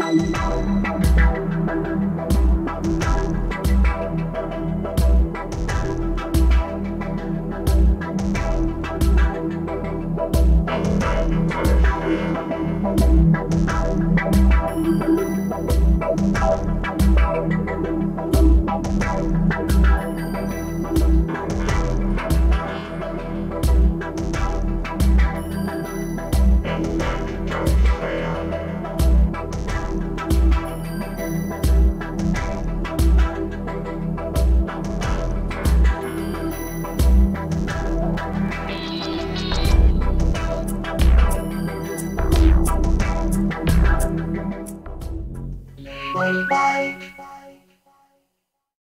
Bye. Bye.